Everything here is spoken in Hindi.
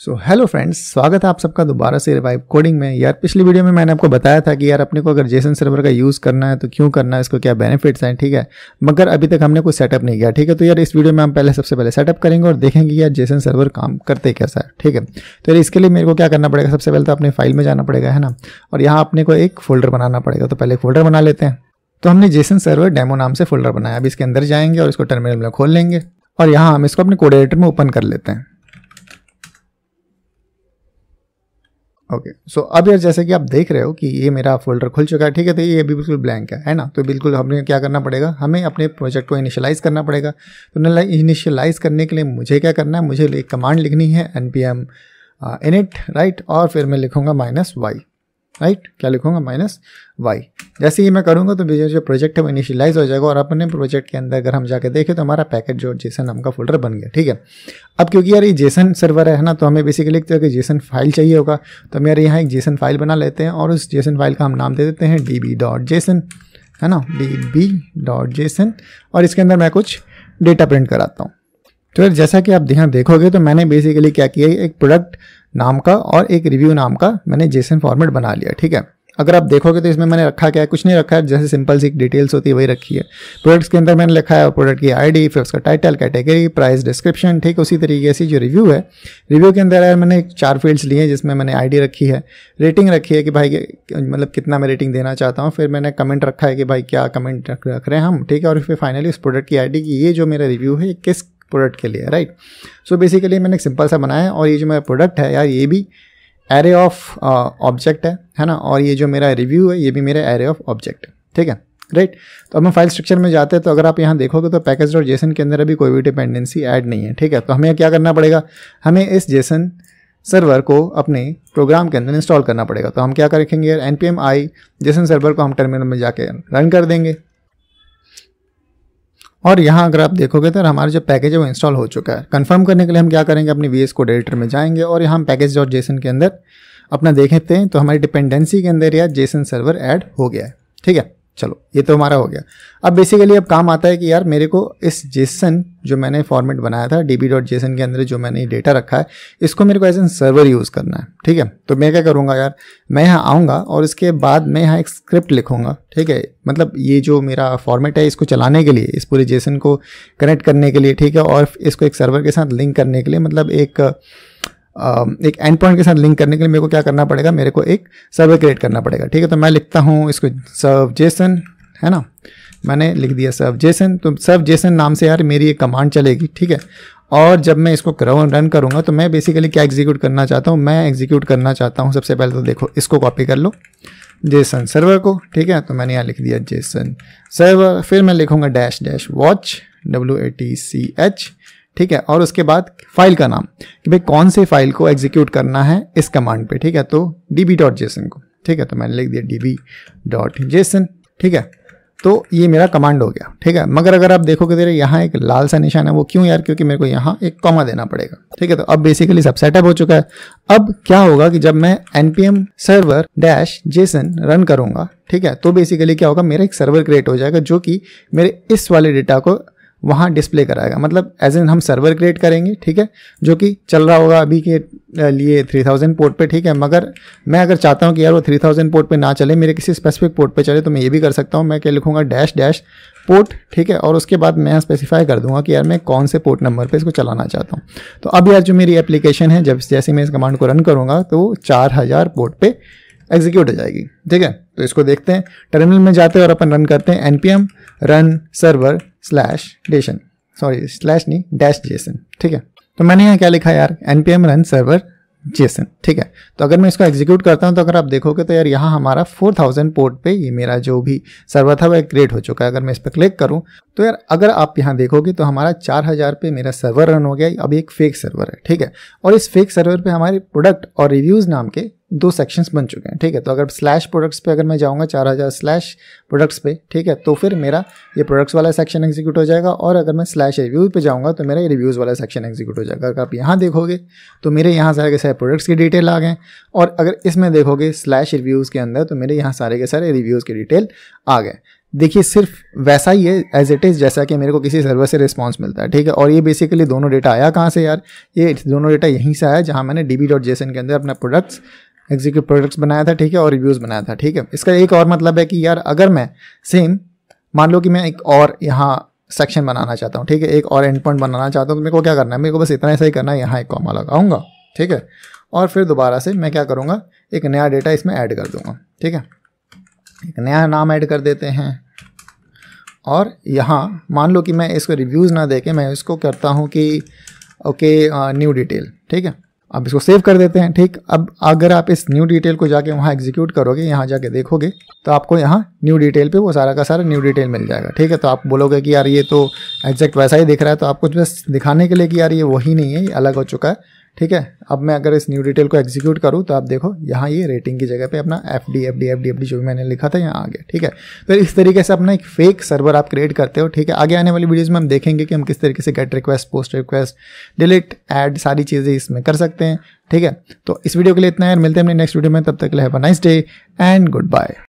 सो हेलो फ्रेंड्स स्वागत है आप सबका दोबारा से रिवाइव कोडिंग में। यार, पिछली वीडियो में मैंने आपको बताया था कि यार, अपने को अगर जेसन सर्वर का यूज़ करना है तो क्यों करना है, इसको क्या बेनिफिट्स हैं, ठीक है? मगर अभी तक हमने कोई सेटअप नहीं किया, ठीक है? तो यार, इस वीडियो में हम पहले सबसे पहले सेटअप करेंगे और देखेंगे यार जेसन सर्वर काम करते कैसा है, ठीक है? तो यार, इसके लिए मेरे को क्या करना पड़ेगा? सबसे पहले तो अपने फ़ाइल में जाना पड़ेगा, है ना? और यहाँ अपने को एक फोल्डर बनाना पड़ेगा तो पहले फोल्डर बना लेते हैं। तो हमने जेसन सर्वर डेमो नाम से फोल्डर बनाया, अब इसके अंदर जाएँगे और इसको टर्मिनल में खोल लेंगे। और यहाँ हम इसको अपने कोड एडिटर में ओपन कर लेते हैं। ओके सो अब यार जैसे कि आप देख रहे हो कि ये मेरा फोल्डर खुल चुका है, ठीक है? तो ये अभी बिल्कुल ब्लैंक है है ना? तो बिल्कुल हमें क्या करना पड़ेगा? हमें अपने प्रोजेक्ट को इनिशियलाइज करना पड़ेगा। तो इनिशियलाइज करने के लिए मुझे क्या करना है? मुझे एक कमांड लिखनी है N P M init right और फिर मैं लिखूँगा माइनस वाई राइट क्या लिखूँगा? माइनस वाई जैसे ही मैं करूँगा तो जो प्रोजेक्ट है वो इनिशियलाइज हो जाएगा और अपने प्रोजेक्ट के अंदर अगर हम जाके देखें तो हमारा पैकेज जो जेसन नाम का फोल्डर बन गया, ठीक है? अब क्योंकि यार ये जेसन सर्वर है ना तो हमें बेसिकली एक तरह की जेसन फ़ाइल चाहिए होगा। तो हम यार यहाँ एक जेसन फ़ाइल बना लेते हैं और उस जेसन फ़ाइल का हम नाम दे देते हैं डी बी डॉट जेसन है ना? डी बी डॉट जेसन और इसके अंदर मैं कुछ डेटा प्रिंट कराता हूँ। तो यार जैसा कि आप यहाँ देखोगे तो मैंने बेसिकली क्या किया एक प्रोडक्ट नाम का और एक रिव्यू नाम का मैंने जेसन फॉर्मेट बना लिया, ठीक है? अगर आप देखोगे तो इसमें मैंने रखा क्या है? कुछ नहीं रखा है, जैसे सिंपल सी डिटेल्स होती है, वही रखी है। प्रोडक्ट्स के अंदर मैंने लिखा है प्रोडक्ट की आईडी फिर उसका टाइटल कैटेगरी प्राइस डिस्क्रिप्शन ठीक, उसी तरीके से जो रिव्यू है रिव्यू के अंदर यार मैंने चार फील्ड्स लिए हैं जिसमें मैंने आईडी रखी है। रेटिंग रखी है कि भाई मतलब कितना मैं रेटिंग देना चाहता हूँ, फिर मैंने कमेंट रखा है कि भाई क्या कमेंट रख रहे हैं हम, ठीक है? और फिर फाइनली उस प्रोडक्ट की आईडी की, ये जो मेरा रिव्यू है किस प्रोडक्ट के लिए राइट सो बेसिकली मैंने एक सिंपल सा बनाया और ये जो मेरा प्रोडक्ट है यार, ये भी एरे ऑफ़ ऑब्जेक्ट है है ना? और ये जो मेरा रिव्यू है, ये भी मेरा एरे ऑफ़ ऑब्जेक्ट है, ठीक है? राइट तो अब हम फ़ाइल स्ट्रक्चर में जाते हैं तो अगर आप यहाँ देखोगे तो पैकेज और जेसन के अंदर अभी कोई भी डिपेंडेंसी ऐड नहीं है, ठीक है? तो हमें क्या करना पड़ेगा? हमें इस जेसन सर्वर को अपने प्रोग्राम के अंदर इंस्टॉल करना पड़ेगा। तो हम क्या करेंगे N P M I JSON server को हम टर्मिनल में जाके रन कर देंगे। और यहाँ अगर आप देखोगे तो हमारा जो पैकेज है वो इंस्टॉल हो चुका है। कंफर्म करने के लिए हम क्या करेंगे? अपनी वी एस को एडिटर में जाएँगे और यहाँ पैकेज डॉट जेसन के अंदर अपना देखते हैं। तो हमारी डिपेंडेंसी के अंदर या जेसन सर्वर ऐड हो गया है। ठीक है? चलो, ये तो हमारा हो गया। अब बेसिकली अब काम आता है कि यार मेरे को इस जेसन जो मैंने फॉर्मेट बनाया था डी बी डॉट जेसन के अंदर जो मैंने डेटा रखा है, इसको मेरे को एज एन सर्वर यूज़ करना है, ठीक है? तो मैं क्या करूँगा यार, मैं यहाँ आऊँगा और इसके बाद मैं यहाँ एक स्क्रिप्ट लिखूँगा, ठीक है? मतलब ये जो मेरा फॉर्मेट है, इसको चलाने के लिए, इस पूरे जेसन को कनेक्ट करने के लिए, ठीक है? और इसको एक सर्वर के साथ लिंक करने के लिए मतलब एक एक एंड पॉइंट के साथ लिंक करने के लिए मेरे को क्या करना पड़ेगा? मेरे को एक सर्वर क्रिएट करना पड़ेगा, ठीक है? तो मैं लिखता हूँ इसको सर्व जेसन है ना? मैंने लिख दिया सर्व जेसन तो सर्व जेसन नाम से यार मेरी एक कमांड चलेगी, ठीक है? और जब मैं इसको रन करूँगा तो मैं बेसिकली क्या एग्जीक्यूट करना चाहता हूँ? मैं एग्जीक्यूट करना चाहता हूँ सबसे पहले तो देखो, इसको कॉपी कर लो जेसन सर्वर को, ठीक है? तो मैंने यहाँ लिख दिया जेसन सर्वर फिर मैं लिखूँगा dash dash watch W A T C H ठीक है? और उसके बाद फ़ाइल का नाम कि भाई कौन से फ़ाइल को एग्जीक्यूट करना है इस कमांड पे, ठीक है? तो बी डॉट जेसन को, ठीक है? तो मैंने लिख दिया डी बी डॉट जेसन ठीक है? तो ये मेरा कमांड हो गया, ठीक है? मगर अगर आप देखोगे तेरे यहाँ एक लाल सा निशान है, वो क्यों यार? क्योंकि मेरे को यहाँ एक कॉमा देना पड़ेगा, ठीक है? तो अब बेसिकली सब सेटअप हो चुका है। अब क्या होगा कि जब मैं NPM server dash JSON run करूँगा, ठीक है? तो बेसिकली क्या होगा? मेरा एक सर्वर क्रिएट हो जाएगा जो कि मेरे इस वाले डेटा को वहाँ डिस्प्ले कराएगा। मतलब एज एन हम सर्वर क्रिएट करेंगे, ठीक है? जो कि चल रहा होगा अभी के लिए 3000 पोर्ट पे, ठीक है? मगर मैं अगर चाहता हूँ कि यार वो 3000 पोर्ट पे ना चले, मेरे किसी स्पेसिफिक पोर्ट पे चले तो मैं ये भी कर सकता हूँ। मैं क्या लिखूँगा? डैश डैश पोर्ट ठीक है? और उसके बाद मैं स्पेसिफाई कर दूँगा कि यार मैं कौन से पोर्ट नंबर पे इसको चलाना चाहता हूँ। तो अब यार जो मेरी एप्लीकेशन है, जब जैसे मैं इस कमांड को रन करूँगा तो चार हज़ार पोर्ट पर एग्जीक्यूट हो जाएगी, ठीक है? तो इसको देखते हैं। टर्मिनल में जाते हैं और अपन रन करते हैं। NPM run server slash JSON sorry slash नहीं डैश जेसन ठीक है? तो मैंने यहाँ क्या लिखा यार? एनपीएम रन सर्वर जेसन ठीक है? तो अगर मैं इसको एग्जीक्यूट करता हूँ तो अगर आप देखोगे तो यार यहाँ हमारा 4000 पोर्ट पे ये मेरा जो भी सर्वर था वह क्रिएट हो चुका है। अगर मैं इस पर क्लिक करूँ तो यार अगर आप यहाँ देखोगे तो हमारा 4000 पे मेरा सर्वर रन हो गया। अब एक फेक सर्वर है, ठीक है? और इस फेक सर्वर पे हमारे प्रोडक्ट और रिव्यूज़ नाम के दो सेक्शंस बन चुके हैं, ठीक है? तो अगर स्लैश प्रोडक्ट्स पे अगर मैं जाऊँगा, चार हज़ार स्लैश प्रोडक्ट्स पे, ठीक है? तो फिर मेरा ये प्रोडक्ट्स वाला सेक्शन एग्जीक्यूट हो जाएगा और अगर मैं स्लैश रिव्यू पे जाऊँगा तो मेरा ये रिव्यूज़ वाला सेक्शन एग्जीक्यूट हो जाएगा। अगर आप यहाँ देखोगे तो मेरे यहाँ सारे के सारे प्रोडक्ट्स की डिटेल आ गए और अगर इसमें देखोगे स्लैश रिव्यूज़ के अंदर तो मेरे यहाँ सारे के सारे रिव्यूज़ की डिटेल आ गए। देखिए, सिर्फ़ वैसा ही है एज इट इज़ जैसा कि मेरे को किसी सर्वर से रिस्पॉन्स मिलता है, ठीक है? और ये बेसिकली दोनों डेटा आया कहाँ से यार? ये दोनों डेटा यहीं से आया, जहाँ मैंने डी बी डॉट जेसन के अंदर अपना प्रोडक्ट्स एग्जीक्यूट प्रोडक्ट्स बनाया था, ठीक है, और रिव्यूज़ बनाया था, ठीक है। इसका एक और मतलब है कि यार, अगर मैं सेम मान लो कि मैं एक और यहाँ सेक्शन बनाना चाहता हूँ, ठीक है, एक और एंड पॉइंट बनाना चाहता हूँ तो मेरे को क्या करना है? मेरे को बस इतना ऐसा ही करना है, यहाँ एक कॉमा लगाऊँगा, ठीक है। और फिर दोबारा से मैं क्या करूँगा? एक नया डेटा इसमें ऐड कर दूँगा, ठीक है। एक नया नाम ऐड कर देते हैं, और यहाँ मान लो कि मैं इसको रिव्यूज़ ना दे के मैं इसको करता हूँ कि ओके न्यू डिटेल ठीक है। अब इसको सेव कर देते हैं, ठीक? अब अगर आप इस न्यू डिटेल को जाके वहाँ एग्जीक्यूट करोगे, यहाँ जाके देखोगे तो आपको यहाँ न्यू डिटेल पे वो सारा का सारा न्यू डिटेल मिल जाएगा, ठीक है? तो आप बोलोगे कि यार ये तो एग्जैक्ट वैसा ही दिख रहा है तो आपको बस दिखाने के लिए कि यार ये वही नहीं है, ये अलग हो चुका है। ठीक है? अब मैं अगर इस न्यू डिटेल को एग्जीक्यूट करूँ तो आप देखो, यहाँ ये रेटिंग की जगह पे अपना F D F D F D F D जो भी मैंने लिखा था, यहाँ आ गया, ठीक है? तो इस तरीके से अपना एक फेक सर्वर आप क्रिएट करते हो, ठीक है? आगे आने वाली वीडियोज़ में हम देखेंगे कि हम किस तरीके से get request post request delete add सारी चीज़ें इसमें कर सकते हैं, ठीक है? तो इस वीडियो के लिए इतना यार मिलते हैं अपने नेक्स्ट वीडियो में, तब तक have a nice day and goodbye